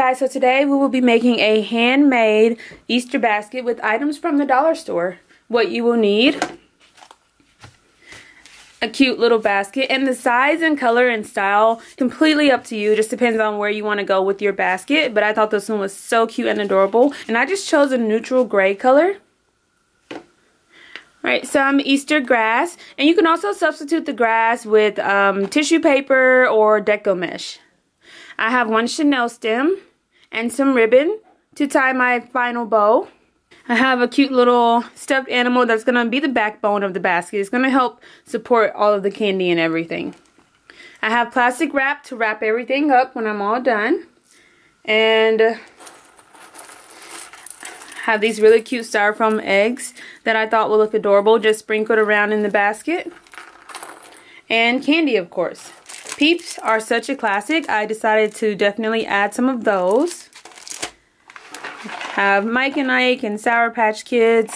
guys? So today we will be making a handmade Easter basket with items from the dollar store. What you will need, a cute little basket, and the size and color and style, completely up to you. Just depends on where you want to go with your basket, but I thought this one was so cute and adorable. And I just chose a neutral gray color. Alright, some Easter grass, and you can also substitute the grass with um, tissue paper or deco mesh. I have one chenille stem and some ribbon to tie my final bow. I have a cute little stuffed animal that's going to be the backbone of the basket. It's going to help support all of the candy and everything. I have plastic wrap to wrap everything up when I'm all done. And have these really cute styrofoam eggs that I thought would look adorable just sprinkled around in the basket. And candy, of course. Peeps are such a classic. I decided to definitely add some of those. Have Mike and Ike and Sour Patch Kids.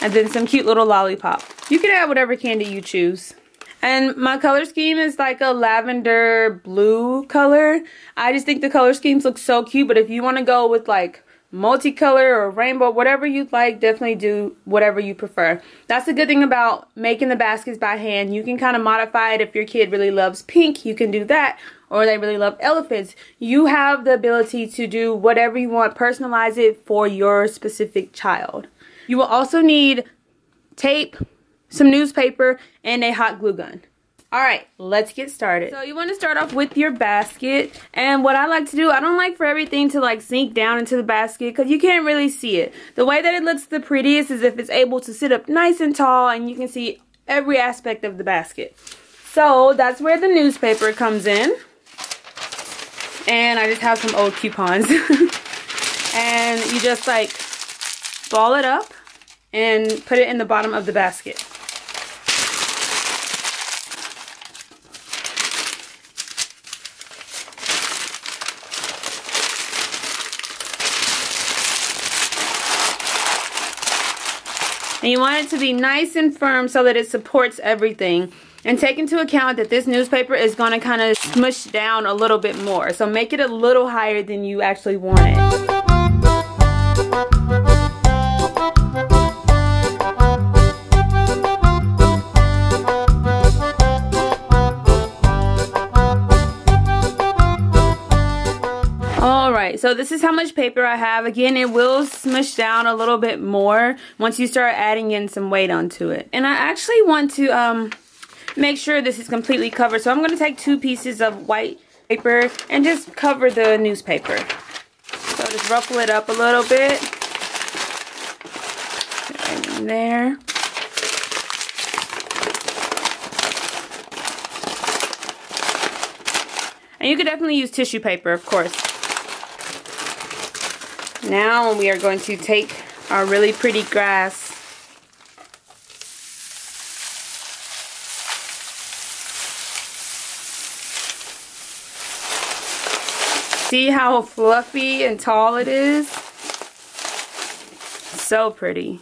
And then some cute little lollipop. You can add whatever candy you choose. And my color scheme is like a lavender blue color. I just think the color schemes look so cute. But if you want to go with like multicolor or rainbow, whatever you'd like, definitely do whatever you prefer. That's the good thing about making the baskets by hand. You can kind of modify it if your kid really loves pink, you can do that. Or they really love elephants. You have the ability to do whatever you want, personalize it for your specific child. You will also need tape, some newspaper, and a hot glue gun. Alright, let's get started. So you want to start off with your basket. And what I like to do, I don't like for everything to like sink down into the basket because you can't really see it. The way that it looks the prettiest is if it's able to sit up nice and tall and you can see every aspect of the basket. So that's where the newspaper comes in. And I just have some old coupons. and you just like ball it up and put it in the bottom of the basket. And you want it to be nice and firm so that it supports everything. And take into account that this newspaper is going to kind of smush down a little bit more. So make it a little higher than you actually want it. So this is how much paper I have. Again, it will smush down a little bit more once you start adding in some weight onto it. And I actually want to um, make sure this is completely covered. So I'm going to take two pieces of white paper and just cover the newspaper. So just ruffle it up a little bit. Right there. And you could definitely use tissue paper, of course. Now we are going to take our really pretty grass See how fluffy and tall it is? So pretty.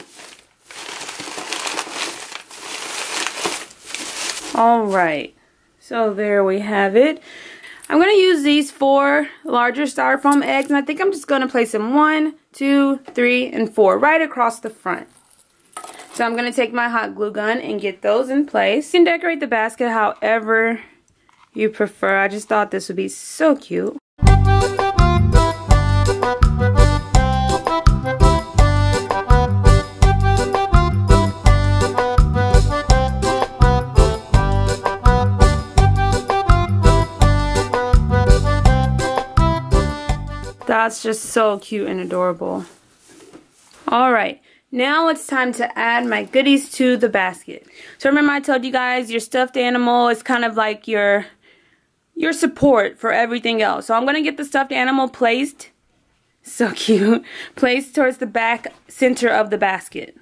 Alright, so there we have it. I'm going to use these four larger styrofoam eggs and I think I'm just going to place them one, two, three, and four right across the front. So I'm going to take my hot glue gun and get those in place. You can decorate the basket however you prefer. I just thought this would be so cute. That's just so cute and adorable. Alright, now it's time to add my goodies to the basket. So remember I told you guys your stuffed animal is kind of like your your support for everything else. So I'm going to get the stuffed animal placed, so cute, placed towards the back center of the basket.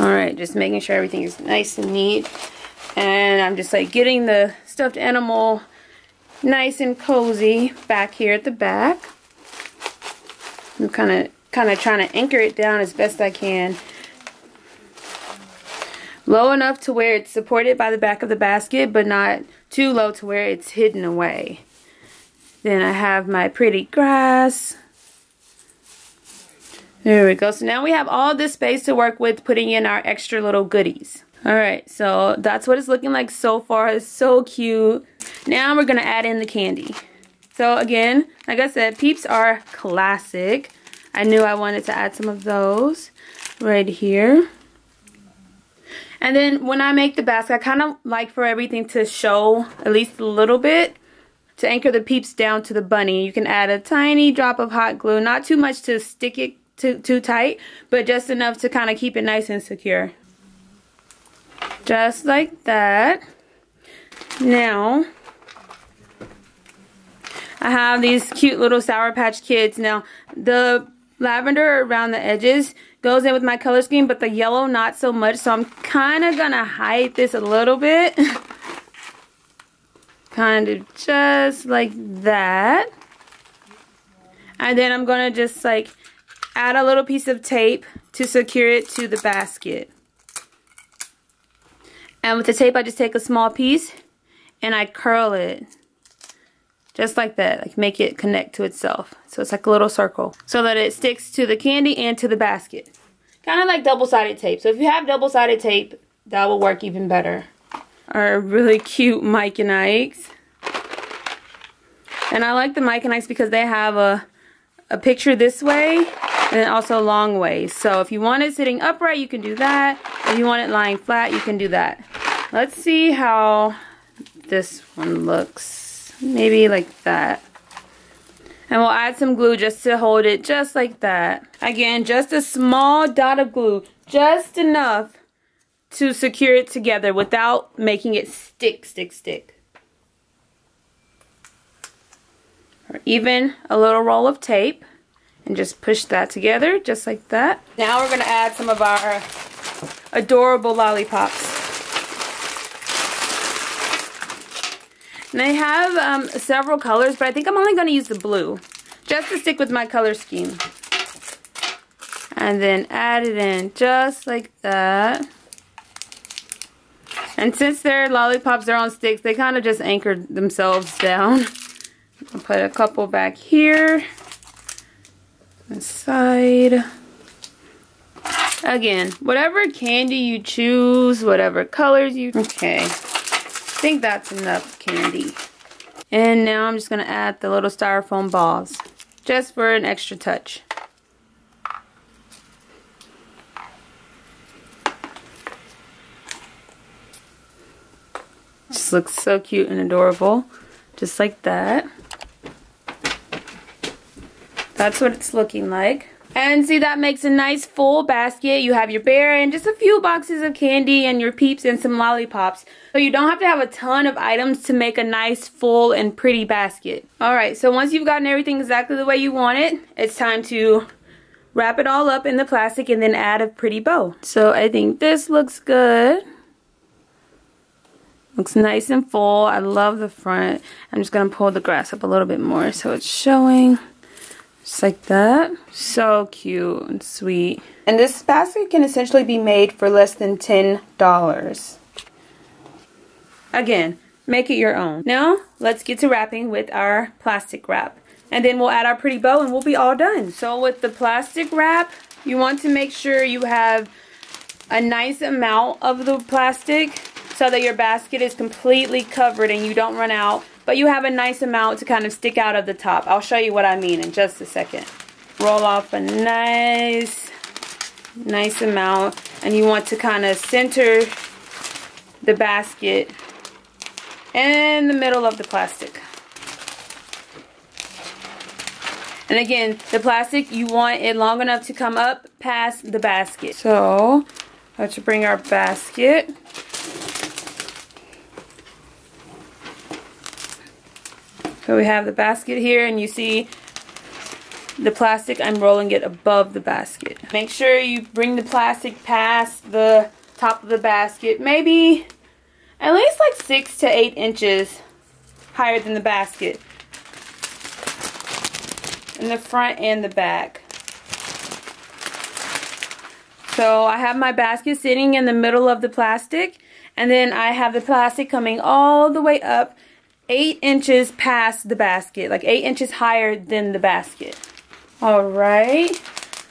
Alright, just making sure everything is nice and neat. And I'm just like getting the stuffed animal nice and cozy back here at the back. I'm kind of kind of trying to anchor it down as best I can. Low enough to where it's supported by the back of the basket, but not too low to where it's hidden away. Then I have my pretty grass. There we go. So now we have all this space to work with putting in our extra little goodies. Alright, so that's what it's looking like so far. It's so cute. Now we're going to add in the candy. So again, like I said, Peeps are classic. I knew I wanted to add some of those right here. And then when I make the basket, I kind of like for everything to show at least a little bit to anchor the peeps down to the bunny. You can add a tiny drop of hot glue, not too much to stick it too, too tight, but just enough to kind of keep it nice and secure. Just like that. Now, I have these cute little Sour Patch Kids. Now, the lavender around the edges goes in with my color scheme, but the yellow not so much. So I'm kind of going to hide this a little bit. kind of just like that. And then I'm going to just like add a little piece of tape to secure it to the basket. And with the tape, I just take a small piece and I curl it. Just like that, like make it connect to itself. So it's like a little circle so that it sticks to the candy and to the basket. Kind of like double-sided tape. So if you have double-sided tape, that will work even better. Our really cute Mike and Ike's. And I like the Mike and Ike's because they have a, a picture this way and also long ways. So if you want it sitting upright, you can do that. If you want it lying flat, you can do that. Let's see how this one looks. Maybe like that. And we'll add some glue just to hold it just like that. Again, just a small dot of glue. Just enough to secure it together without making it stick, stick, stick. Or even a little roll of tape and just push that together just like that. Now we're going to add some of our adorable lollipops. And I have um, several colors, but I think I'm only going to use the blue. Just to stick with my color scheme. And then add it in just like that. And since they're lollipops, they're on sticks, they kind of just anchored themselves down. I'll put a couple back here. This side. Again, whatever candy you choose, whatever colors you... Okay I think that's enough candy. And now I'm just going to add the little styrofoam balls. Just for an extra touch. Just looks so cute and adorable. Just like that. That's what it's looking like. And see, that makes a nice full basket. You have your bear and just a few boxes of candy and your peeps and some lollipops. So you don't have to have a ton of items to make a nice full and pretty basket. Alright, so once you've gotten everything exactly the way you want it, it's time to wrap it all up in the plastic and then add a pretty bow. So I think this looks good. Looks nice and full. I love the front. I'm just going to pull the grass up a little bit more so it's showing. Just like that. So cute and sweet. And this basket can essentially be made for less than $10. Again, make it your own. Now, let's get to wrapping with our plastic wrap. And then we'll add our pretty bow and we'll be all done. So with the plastic wrap, you want to make sure you have a nice amount of the plastic so that your basket is completely covered and you don't run out but you have a nice amount to kind of stick out of the top. I'll show you what I mean in just a second. Roll off a nice, nice amount. And you want to kind of center the basket in the middle of the plastic. And again, the plastic, you want it long enough to come up past the basket. So, let's bring our basket So we have the basket here and you see the plastic, I'm rolling it above the basket. Make sure you bring the plastic past the top of the basket, maybe at least like six to eight inches higher than the basket. In the front and the back. So I have my basket sitting in the middle of the plastic. And then I have the plastic coming all the way up 8 inches past the basket. Like 8 inches higher than the basket. Alright.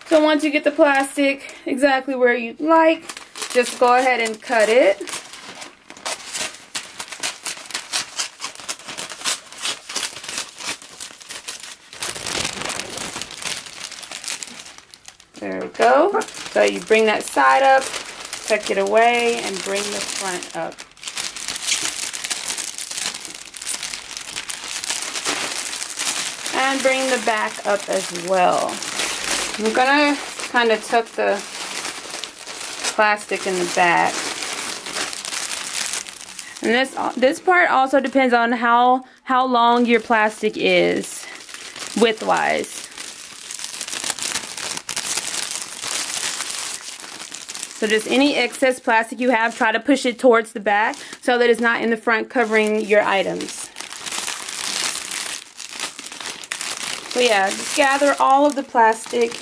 So once you get the plastic exactly where you'd like, just go ahead and cut it. There we go. So you bring that side up, tuck it away, and bring the front up. And bring the back up as well. I'm gonna kind of tuck the plastic in the back. And this this part also depends on how how long your plastic is widthwise. So just any excess plastic you have, try to push it towards the back so that it's not in the front covering your items. So yeah, just gather all of the plastic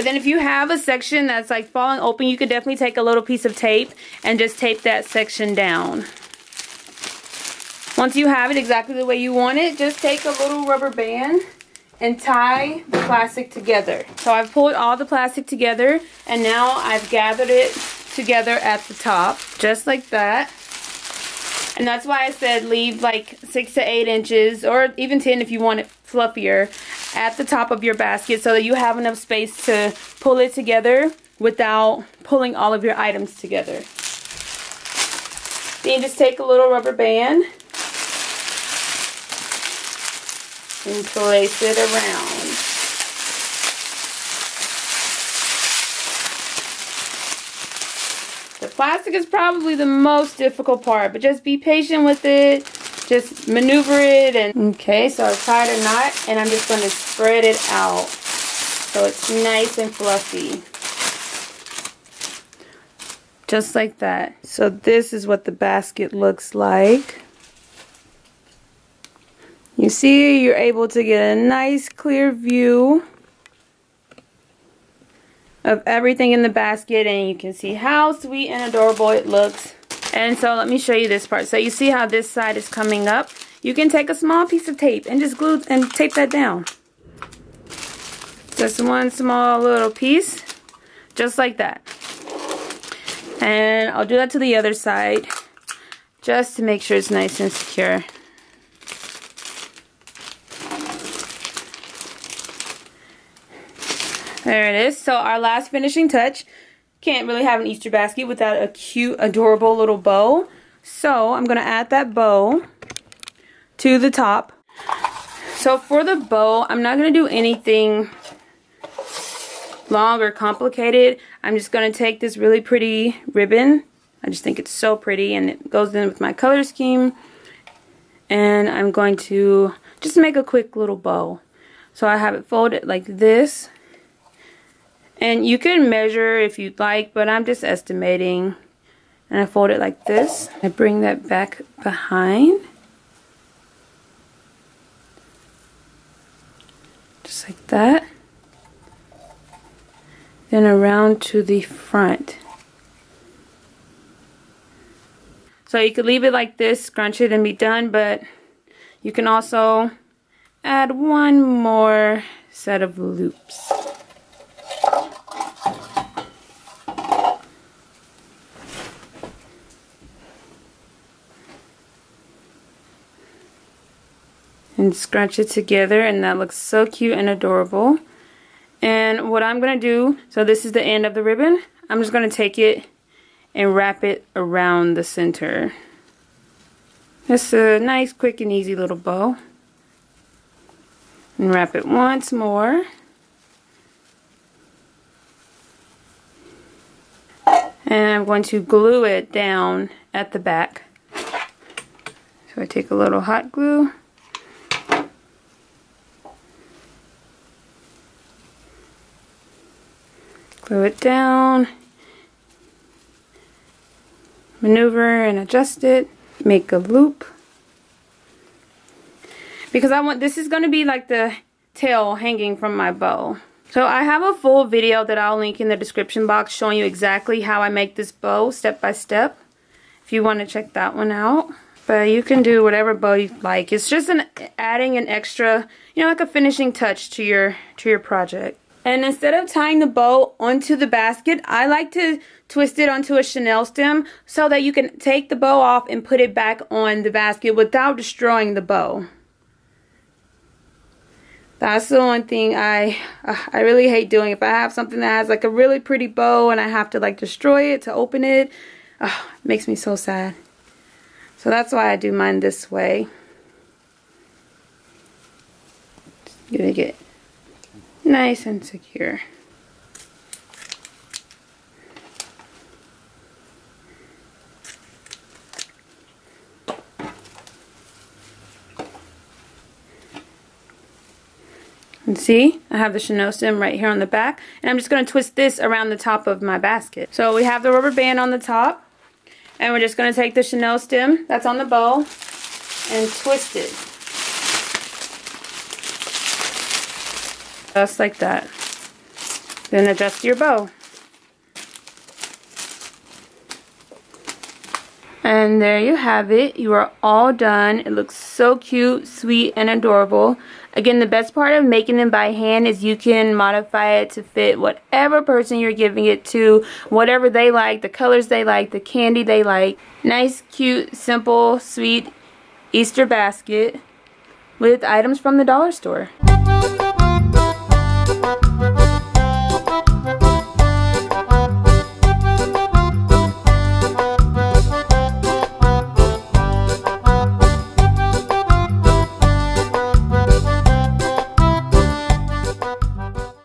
But then if you have a section that's like falling open, you could definitely take a little piece of tape and just tape that section down. Once you have it exactly the way you want it, just take a little rubber band and tie the plastic together. So I've pulled all the plastic together and now I've gathered it together at the top, just like that. And that's why I said leave like 6 to 8 inches or even 10 if you want it fluffier at the top of your basket so that you have enough space to pull it together without pulling all of your items together. Then just take a little rubber band and place it around. The plastic is probably the most difficult part, but just be patient with it. Just maneuver it and okay so I've tied a knot and I'm just going to spread it out. So it's nice and fluffy. Just like that. So this is what the basket looks like. You see you're able to get a nice clear view of everything in the basket and you can see how sweet and adorable it looks and so let me show you this part. So you see how this side is coming up? You can take a small piece of tape and just glue and tape that down. Just one small little piece. Just like that. And I'll do that to the other side. Just to make sure it's nice and secure. There it is. So our last finishing touch can't really have an Easter basket without a cute, adorable little bow. So I'm going to add that bow to the top. So for the bow, I'm not going to do anything long or complicated. I'm just going to take this really pretty ribbon. I just think it's so pretty and it goes in with my color scheme. And I'm going to just make a quick little bow. So I have it folded like this and you can measure if you'd like, but I'm just estimating. And I fold it like this. I bring that back behind. Just like that. Then around to the front. So you could leave it like this, scrunch it and be done, but you can also add one more set of loops. And scrunch it together and that looks so cute and adorable. And what I'm to do, so this is the end of the ribbon, I'm just to take it and wrap it around the center. It's a nice, quick, and easy little bow. And wrap it once more. And I'm going to glue it down at the back. So I take a little hot glue glue it down, maneuver and adjust it, make a loop. Because I want, this is going to be like the, tail hanging from my bow. So I have a full video that I'll link in the description box showing you exactly how I make this bow step by step. If you want to check that one out. But you can do whatever bow you like. It's just an adding an extra, you know, like a finishing touch to your to your project. And instead of tying the bow onto the basket, I like to twist it onto a chenille stem so that you can take the bow off and put it back on the basket without destroying the bow. That's the one thing I uh, I really hate doing. If I have something that has like a really pretty bow and I have to like destroy it to open it, uh, it makes me so sad. So that's why I do mine this way. Gonna get nice and secure. And see, I have the chenille stem right here on the back. And I'm just going to twist this around the top of my basket. So we have the rubber band on the top. And we're just going to take the chenille stem that's on the bow and twist it. Just like that. Then adjust your bow. And there you have it. You are all done. It looks so cute, sweet, and adorable. Again, the best part of making them by hand is you can modify it to fit whatever person you're giving it to, whatever they like, the colors they like, the candy they like. Nice, cute, simple, sweet Easter basket with items from the dollar store.